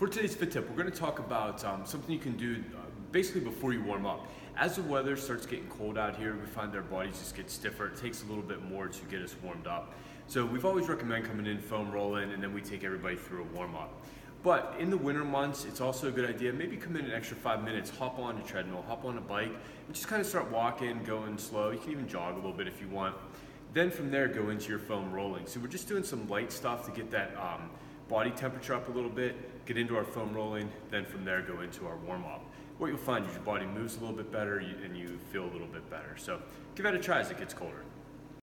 For today's fit tip, we're going to talk about um, something you can do uh, basically before you warm up. As the weather starts getting cold out here, we find our bodies just get stiffer. It takes a little bit more to get us warmed up. So we've always recommend coming in foam rolling and then we take everybody through a warm up. But in the winter months, it's also a good idea. Maybe come in an extra five minutes, hop on a treadmill, hop on a bike, and just kind of start walking, going slow. You can even jog a little bit if you want. Then from there, go into your foam rolling. So we're just doing some light stuff to get that um, body temperature up a little bit, get into our foam rolling, then from there go into our warm up. What you'll find is your body moves a little bit better and you feel a little bit better. So give that a try as it gets colder.